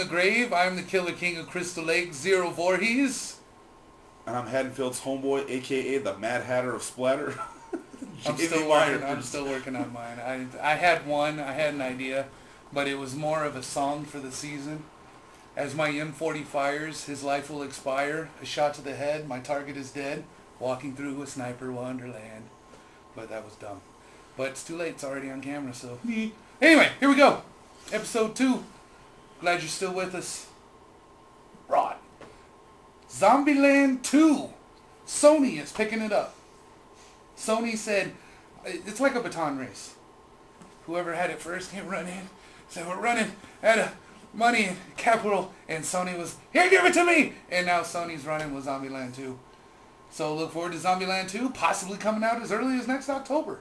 The grave. I'm the Killer King of Crystal Lake, Zero Voorhees. And I'm Haddonfield's homeboy, aka the Mad Hatter of Splatter. I'm still working. I'm still working on mine. I I had one. I had an idea, but it was more of a song for the season. As my M40 fires, his life will expire. A shot to the head, my target is dead. Walking through a sniper wonderland. But that was dumb. But it's too late. It's already on camera. So anyway, here we go. Episode two. Glad you're still with us. Rod. Zombieland 2. Sony is picking it up. Sony said, it's like a baton race. Whoever had it first can run in. So we're running out of money and capital. And Sony was, here, give it to me. And now Sony's running with Zombieland 2. So look forward to Zombieland 2 possibly coming out as early as next October.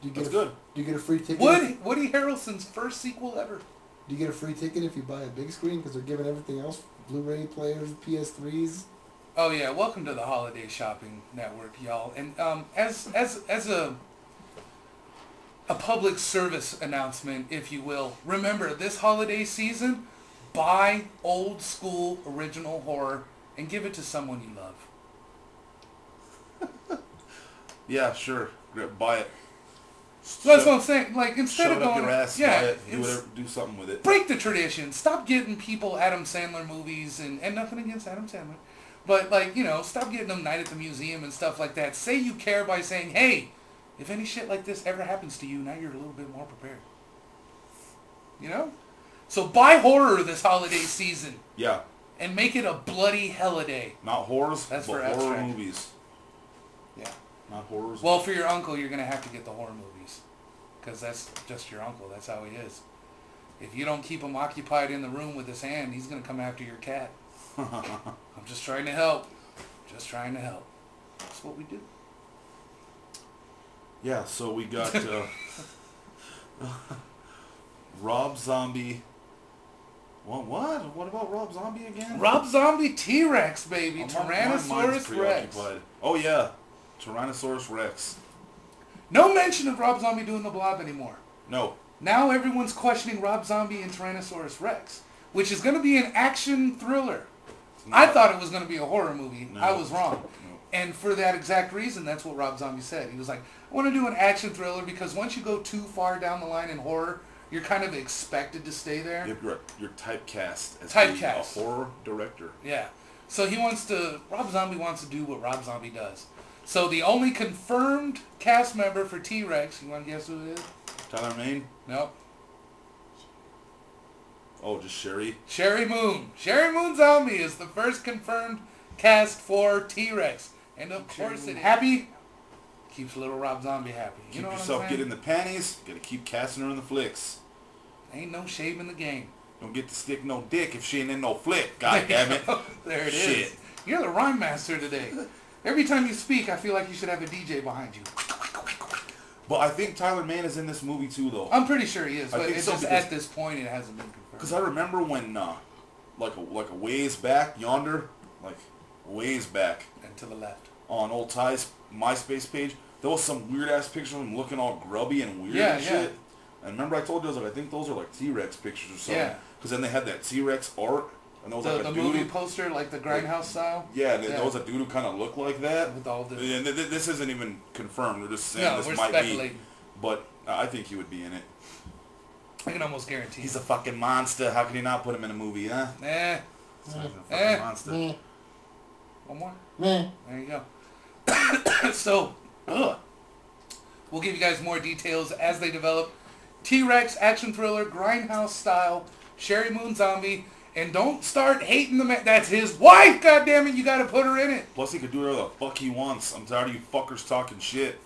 Do you get That's a, good. Do you get a free ticket? Woody, Woody Harrelson's first sequel ever. Do you get a free ticket if you buy a big screen because they're giving everything else Blu-ray players, PS3s? Oh yeah, welcome to the holiday shopping network, y'all. And um, as as as a a public service announcement, if you will, remember this holiday season, buy old school original horror and give it to someone you love. Yeah, sure. Buy it. So that's what I'm saying. Like instead of going, your ass. yeah, it. Do whatever. Do something with it. break the tradition. Stop getting people Adam Sandler movies and, and nothing against Adam Sandler. But like, you know, stop getting them Night at the Museum and stuff like that. Say you care by saying, hey, if any shit like this ever happens to you, now you're a little bit more prepared. You know? So buy horror this holiday season Yeah. and make it a bloody holiday. Not horrors, That's but for horror abstract. movies. Yeah. Not horrors. Well, for your uncle, you're going to have to get the horror movies. Because that's just your uncle. That's how he is. If you don't keep him occupied in the room with his hand, he's going to come after your cat. I'm just trying to help. Just trying to help. That's what we do. yeah. So we got uh, Rob Zombie. What? What? What about Rob Zombie again? Rob Zombie T-Rex, baby. Oh, my- Tyrannosaurus Rex. Oh yeah, Tyrannosaurus Rex. No mention of Rob Zombie doing the blob anymore. No. Now everyone's questioning Rob Zombie and Tyrannosaurus Rex, which is going to be an action thriller. I thought it was going to be a horror movie. No. I was wrong. No. And for that exact reason, that's what Rob Zombie said. He was like, I want to do an action thriller because once you go too far down the line in horror, you're kind of expected to stay there. You're, you're, you're typecast as Typecast. a horror director. Yeah. So he wants to, Rob Zombie wants to do what Rob Zombie does. So the only confirmed cast member for T-Rex, you want to guess who it is? Tyler Mane. Nope. Oh, just Sheri. Sheri Moon. Sheri Moon Zombie is the first confirmed cast for T-Rex. And of Sheri course Moon. it happy keeps little Rob Zombie happy. You Keep know what yourself I'm get saying? in the panties. Gotta keep casting her in the flicks. Ain't no shame in the game. Don't get to stick no dick if she ain't in no flick. God damn it. there it is. Shit. You're the rhyme master today. Every time you speak, I feel like you should have a DJ behind you. But I think Tyler Mane is in this movie too, though. I'm pretty sure he is, but it's so just at this point it hasn't been confirmed. Because. I remember when, uh, like a like a ways back yonder, like ways back And to the left. on old Ty's MySpace page, there was some weird ass pictures of him looking all grubby and weird Yeah, and yeah. shit. And remember I told you I was like, I think those are like T Rex pictures or something. Yeah. Because then they had that T Rex art, and there was The, like the a dude. movie who- poster, like the Grindhouse style. yeah, and Yeah. there was a dude who kind of looked like that. With all the... And th- th- this isn't even confirmed. We're just saying No, this we're might speculating. be. But I think he would be in it. I can almost guarantee. He's a fucking monster. How can you not put him in a movie, huh? Eh. He's a fucking Eh. monster. Meh, One more. meh. There you go. so, ugh. we'll give you guys more details as they develop. T-Rex action thriller, grindhouse style, Sheri Moon zombie, and don't start hating the man. That's his wife. God damn it, you got to put her in it. Plus, he could do whatever the fuck he wants. I'm tired of you fuckers talking shit.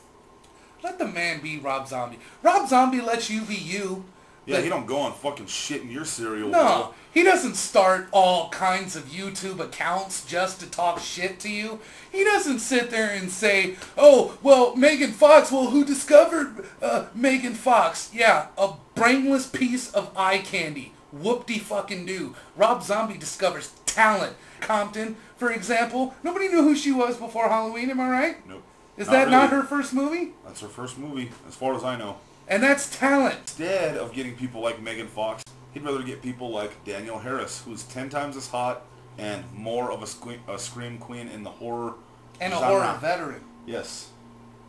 Let the man be Rob Zombie. Rob Zombie lets you be you. Yeah, But- he don't go on fucking shit in your cereal. No, he doesn't start all kinds of YouTube accounts just to talk shit to you. He doesn't sit there and say, "Oh, well, Megan Fox. Well, who discovered uh, Megan Fox? Yeah, a brainless piece of eye candy. Whoop-de fucking do. Rob Zombie discovers talent. Compton, for example, nobody knew who she was before Halloween. Am I right? Nope. Is Not that not her first movie? That's her first movie, as far as I know. And that's talent. Instead of getting people like Megan Fox, He'd rather get people like Danielle Harris, who's ten times as hot and more of a, sque- a scream queen in the horror And a horror veteran. Yes.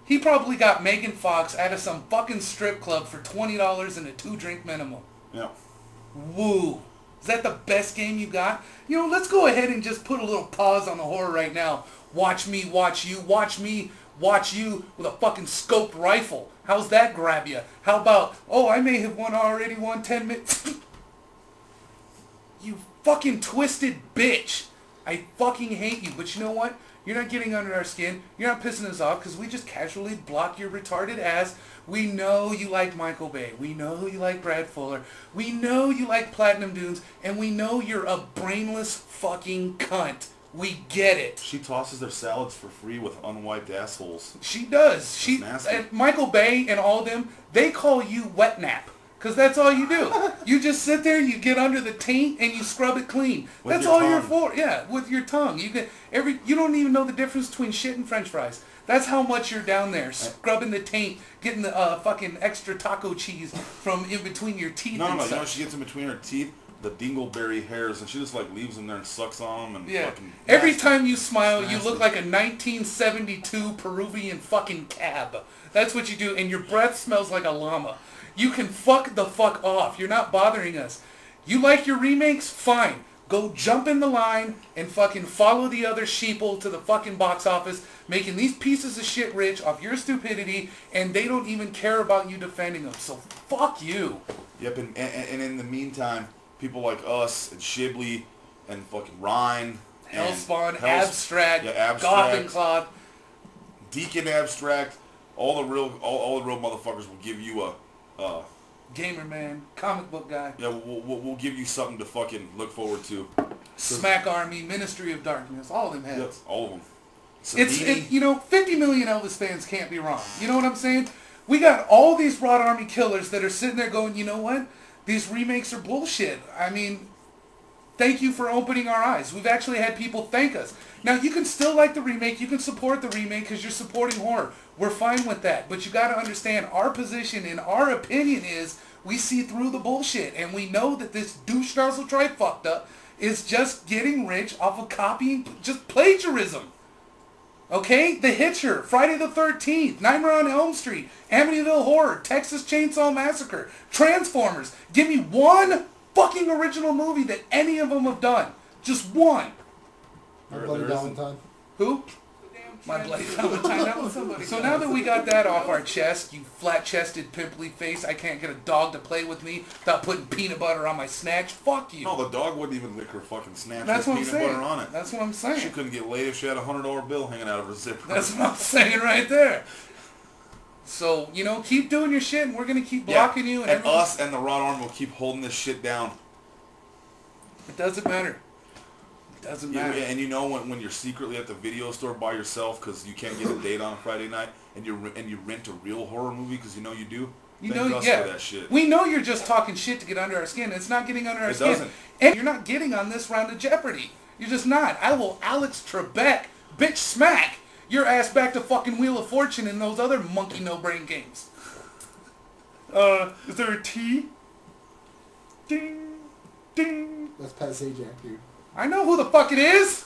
He probably got Megan Fox out of some fucking strip club for $20 and a two-drink minimum. Yeah. Woo. Is that the best game you got? You know, let's go ahead and just put a little pause on the horror right now. Watch me watch you. Watch me watch you with a fucking scoped rifle. How's that grab you? How about, oh, I may have won already won 10 minutes. you fucking twisted bitch. I fucking hate you. But you know what? You're not getting under our skin. You're not pissing us off because we just casually block your retarded ass. We know you like Michael Bay. We know you like Brad Fuller. We know you like Platinum Dunes. And we know you're a brainless fucking cunt. We get it. She tosses their salads for free with unwiped assholes. She does. She nasty. and Michael Bay and all them, they call you wet nap. Cause that's all you do. you just sit there, you get under the taint, and you scrub it clean. With that's your all you're for. Yeah, with your tongue. You get every. You don't even know the difference between shit and French fries. That's how much you're down there, scrubbing the taint, getting the uh, fucking extra taco cheese from in between your teeth No, no, no. You know what she gets in between her teeth? The dingleberry hairs, and she just like leaves them there and sucks on them and Yeah. fucking. Every nasty. time you smile, you look like a 1972 Peruvian fucking cab. That's what you do, and your breath smells like a llama. You can fuck the fuck off. You're not bothering us. You like your remakes? Fine. Go jump in the line and fucking follow the other sheeple to the fucking box office, making these pieces of shit rich off your stupidity, and they don't even care about you defending them. So fuck you. Yep, and, and, and in the meantime, people like us and Shibley and fucking Rhine. Hellspawn, Hells- abstract, yeah, abstract, cloth. Deacon Abstract, all the real, all, all the real motherfuckers will give you a, uh, Gamer man, comic book guy. yeah, we'll, we'll, we'll give you something to fucking look forward to. Smack Army, Ministry of Darkness, all of them Yep, heads. all of them. It's it, you know, 50 million Elvis fans can't be wrong. You know what I'm saying? We got all these Rod Army killers that are sitting there going, you know what? These remakes are bullshit. I mean, thank you for opening our eyes. We've actually had people thank us. Now you can still like the remake, you can support the remake because you're supporting horror. We're fine with that. But you got to understand our position and our opinion is we see through the bullshit and we know that this douche nozzle tripe fucked up is just getting rich off of copying, just plagiarism. Okay? The Hitcher, Friday the 13th, Nightmare on Elm Street, Amityville Horror, Texas Chainsaw Massacre, Transformers. Give me one fucking original movie that any of them have done. Just one. My There- Bloody. Valentine. Who? My bloody Valentine. That was somebody. So now that we got that off our chest, you flat-chested, pimply face, I can't get a dog to play with me without putting peanut butter on my snatch. Fuck you. No, the dog wouldn't even lick her fucking snatch That's with what I'm peanut saying. butter on it. That's what I'm saying. She couldn't get laid if she had a hundred dollar bill hanging out of her zipper. That's what I'm saying right there. So, you know, keep doing your shit and we're going to keep Yeah, blocking you. And, and us and the Rod Arm will keep holding this shit down. It doesn't matter. It doesn't Yeah, matter. and you know when, when you're secretly at the video store by yourself because you can't get a date on a Friday night, and you and you rent a real horror movie because you know you do. You Thank know, us yeah. that shit. We know you're just talking shit to get under our skin. It's not getting under our It skin. doesn't. And you're not getting on this round of Jeopardy. You're just not. I will Alex Trebek, bitch smack, your ass back to fucking Wheel of Fortune and those other monkey no-brain games. Uh, is there a T? Ding, ding. That's Pat Sajak, dude. I know who the fuck it is.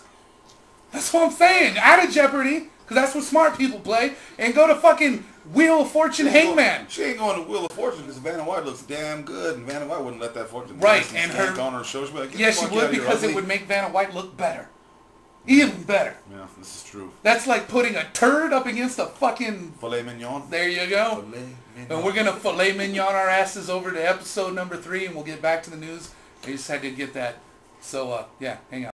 That's what I'm saying. Out of Jeopardy, because that's what smart people play, and go to fucking Wheel of Fortune Hangman. She ain't going to Wheel of Fortune because Vanna White looks damn good, and Vanna White wouldn't let that fucking Right, and her- on her show. She'd be like, "Get Yes, the she would because it would make Vanna White look better. Even better. Yeah, this is true. That's like putting a turd up against a fucking... Filet mignon. There you go. Filet mignon. And we're going to filet mignon our asses over to episode number three, and we'll get back to the news. I just had to get that. So, uh, yeah, hang on.